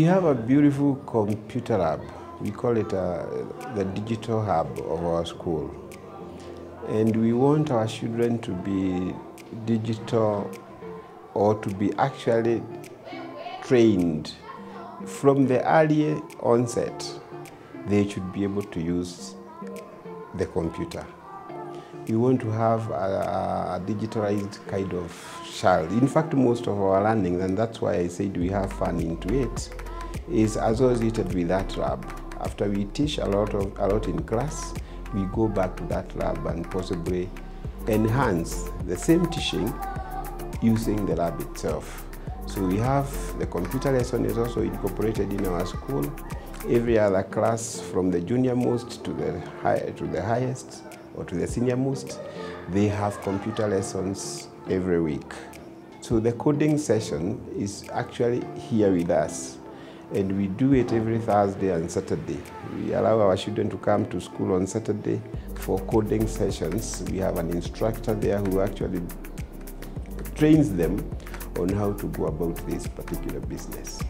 have a beautiful computer lab. We call it uh, the digital hub of our school. And we want our children to be digital or to be actually trained from the early onset. They should be able to use the computer. We want to have a, a digitalized kind of child. In fact, most of our learning, and that's why I said we have fun into it, is associated with that lab. After we teach a lot of a lot in class, we go back to that lab and possibly enhance the same teaching using the lab itself. So we have the computer lesson is also incorporated in our school. Every other class from the junior most to the high, to the highest or to the senior most, they have computer lessons every week. So the coding session is actually here with us and we do it every Thursday and Saturday. We allow our children to come to school on Saturday for coding sessions. We have an instructor there who actually trains them on how to go about this particular business.